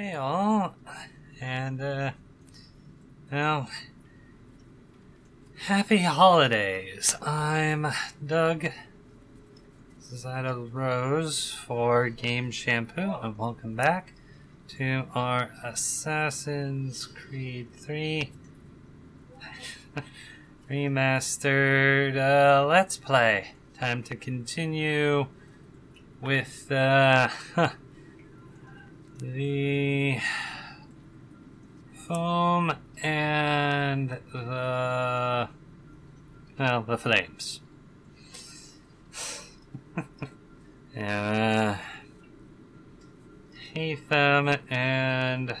Hey all, and uh, well, happy holidays. I'm Doug Zeta Rose for Game Shampoo, and welcome back to our Assassin's Creed 3 remastered uh, Let's Play. Time to continue with uh, the foam and the well the flames. uh, Haytham and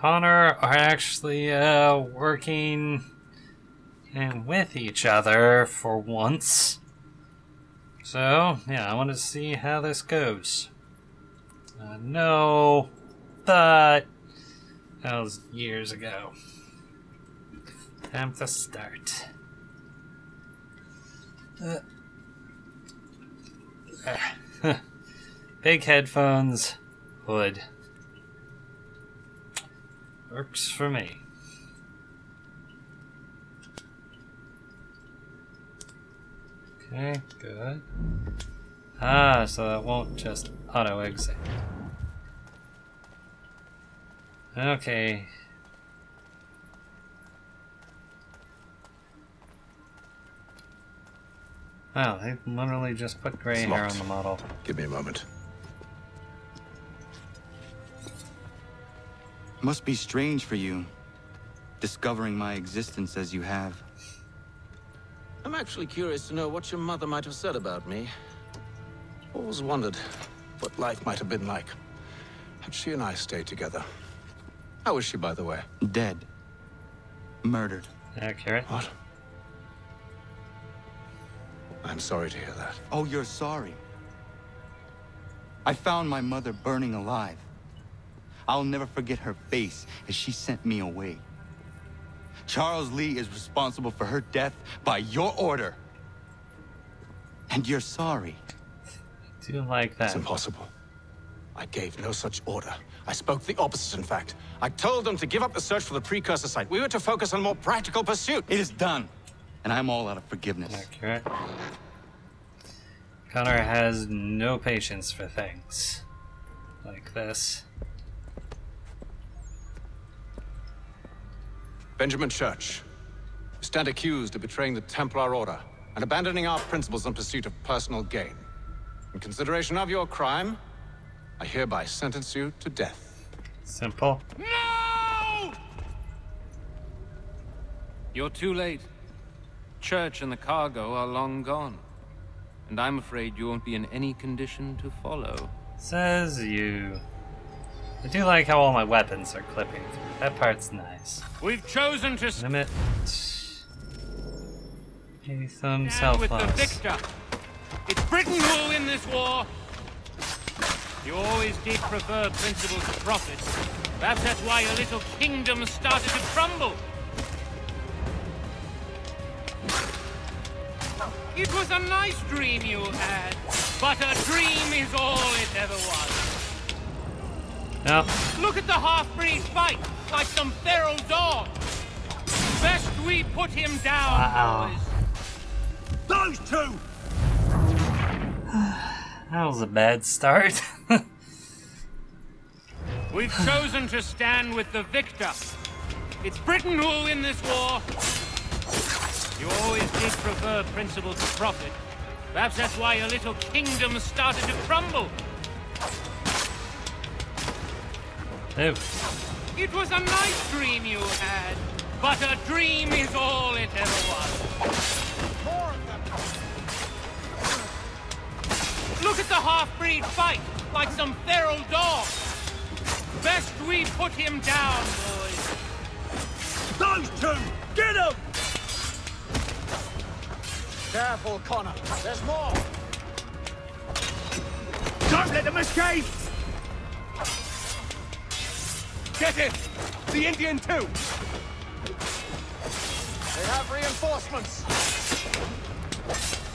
Connor are actually uh, working and with each other for once. So, yeah, I want to see how this goes. Uh, no, but that was years ago. Time to start. Uh, big headphones, hood. Works for me. Okay, good. Ah, so that won't just auto exit. Okay. Wow, they literally just put gray hair on the model. Give me a moment. Must be strange for you, discovering my existence as you have. I'm actually curious to know what your mother might have said about me. Always wondered what life might have been like had she and I stayed together. How is she, by the way? Dead. Murdered. Accurate. What? I'm sorry to hear that. Oh, you're sorry. I found my mother burning alive. I'll never forget her face as she sent me away. Charles Lee is responsible for her death by your order. And you're sorry. I do like that. It's impossible. I gave no such order. I spoke the opposite, in fact. I told them to give up the search for the precursor site. We were to focus on a more practical pursuit. It is done. And I'm all out of forgiveness. Accurate. Connor has no patience for things like this. Benjamin Church. You stand accused of betraying the Templar Order and abandoning our principles in pursuit of personal gain. In consideration of your crime, I hereby sentence you to death. Simple. No! You're too late. Church and the cargo are long gone. And I'm afraid you won't be in any condition to follow. Says you. I do like how all my weapons are clipping through. That part's nice. We've chosen to Limit. Haytham stand with the self-loss. victor. It's Britain who will win this war. You always did prefer principle to profit. Perhaps that's why your little kingdom started to crumble. Oh, it was a nice dream you had, but a dream is all it ever was. No. Look at the half-breed fight, like some feral dog. Best we put him down, Wow. boys. Those two! That was a bad start. We've chosen to stand with the victor. It's Britain who will win this war. You always did prefer principle to profit. Perhaps that's why your little kingdom started to crumble. Ew. It was a nice dream you had, but a dream is all it ever was. Look at the half-breed fight, like some feral dog. Best we put him down, boys. Those two! Get him! Careful, Connor. There's more. Don't let them escape! Get it! The Indian too! They have reinforcements!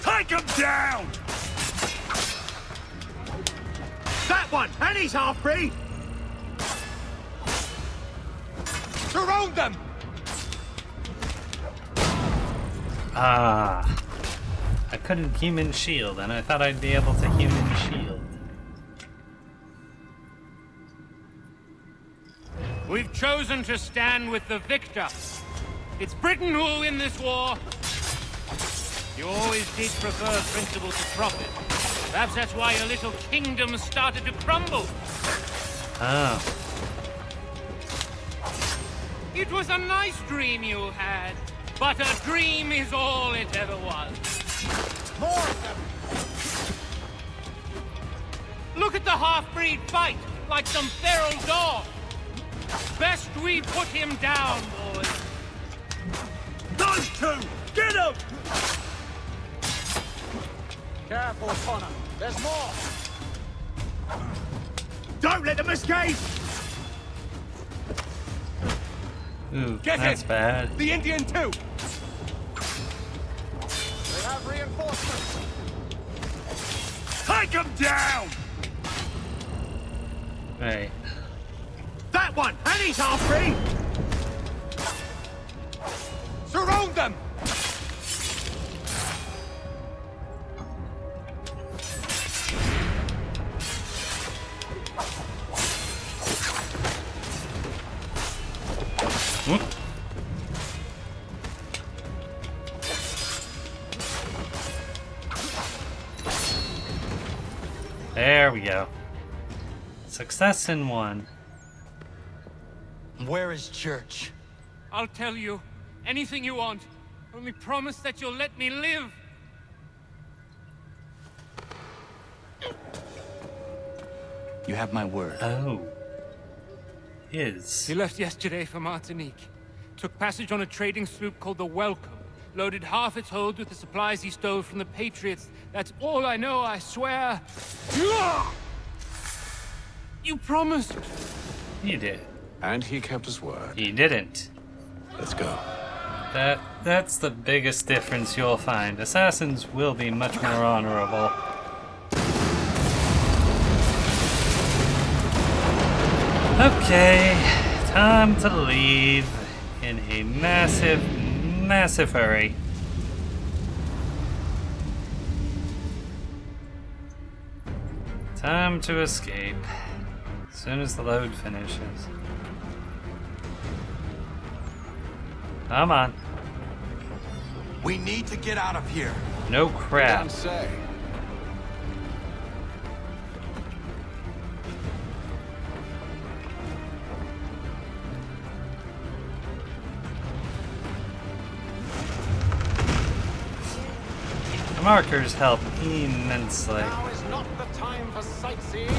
Take them down! That one! And he's half-breed! Surround them! Ah. I couldn't human shield, and I thought I'd be able to human shield. We've chosen to stand with the victor. It's Britain who will win this war. You always did prefer principle to profit. Perhaps that's why your little kingdom started to crumble. Oh. It was a nice dream you had, but a dream is all it ever was. More of them! Look at the half-breed fight, like some feral dog. Best we put him down, boys. Those two! Get them! Careful, Connor. There's more! Don't let them escape! Ooh, Get that's it! bad. The Indian too! They have reinforcements! Take them down! Right. That one! And he's half free! Surround them! Go. Success in one. Where is Church? I'll tell you anything you want. Only promise that you'll let me live. You have my word. Oh. Is. He left yesterday for Martinique. Took passage on a trading sloop called the Welcome. Loaded half its hold with the supplies he stole from the Patriots. That's all I know, I swear. You promised. He did. And he kept his word. He didn't. Let's go. That that's the biggest difference you'll find. Assassins will be much more honorable. Okay, time to leave in a massive, massive hurry. Time to escape. As soon as the load finishes. Come on. We need to get out of here. No crap. The markers help immensely. Now is not the time for sightseeing.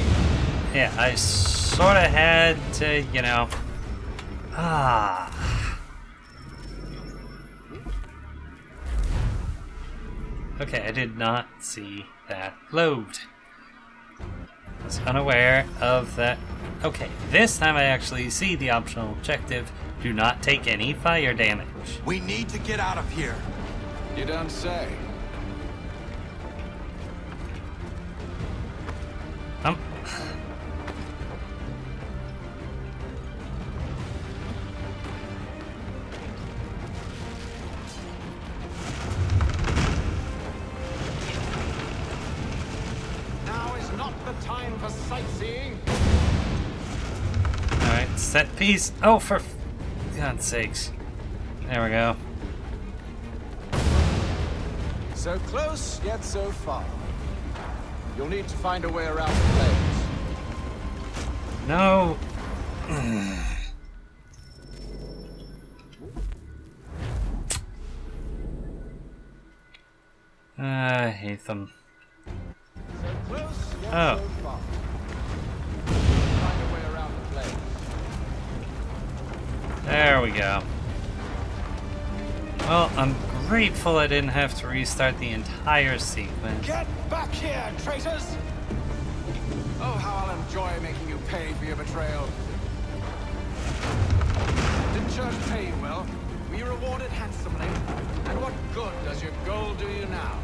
Yeah, I sort of had to, you know. Ah. Okay, I did not see that load. I was unaware of that. Okay, this time I actually see the optional objective. Do not take any fire damage. We need to get out of here. You don't say. Um. Now is not the time for sightseeing. Alright, set piece. Oh, for God's sakes. There we go. So close, yet so far. You'll need to find a way around the flames. No. Ah, hate Oh. There we go. Well, I'm grateful I didn't have to restart the entire sequence. Get back here, traitors! Oh, how I'll enjoy making you pay for your betrayal. Didn't Church pay you well? Were you rewarded handsomely? And what good does your gold do you now?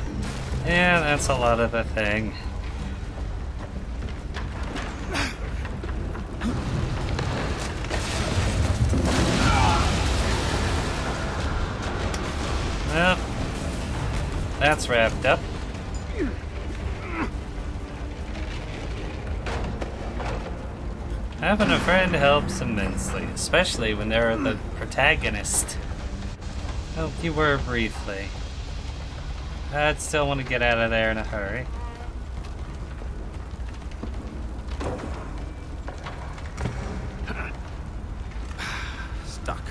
Yeah, that's a lot of the thing. That's wrapped up. Having a friend helps immensely, especially when they're the protagonist. Help you were briefly. I'd still want to get out of there in a hurry. Stuck.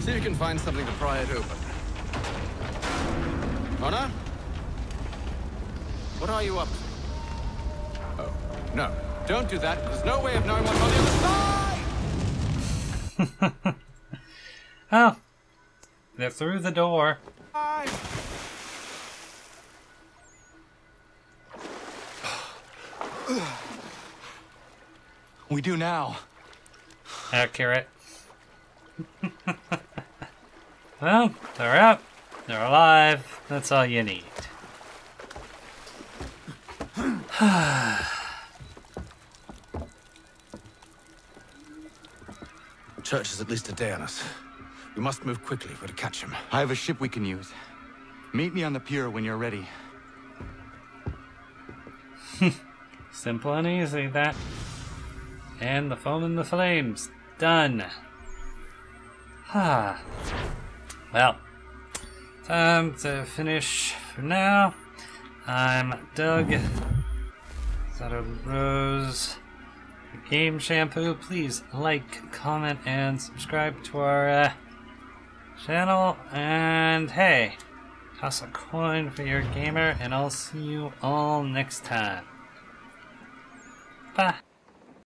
See if you can find something to pry it open. Connor? What are you up to? Oh, no. Don't do that. There's no way of knowing what's on the other side! Oh, they're through the door. We do now. Accurate. well, they're up. They're alive. That's all you need. Church is at least a day on us. We must move quickly if we're to catch him. I have a ship we can use. Meet me on the pier when you're ready. Simple and easy, that. And the foam and the flames. Done. Ah. well, time to finish for now. I'm Doug. Zeta Rose. Game Shampoo. Please like, comment, and subscribe to our uh, channel. And hey, toss a coin for your gamer, and I'll see you all next time. Bye.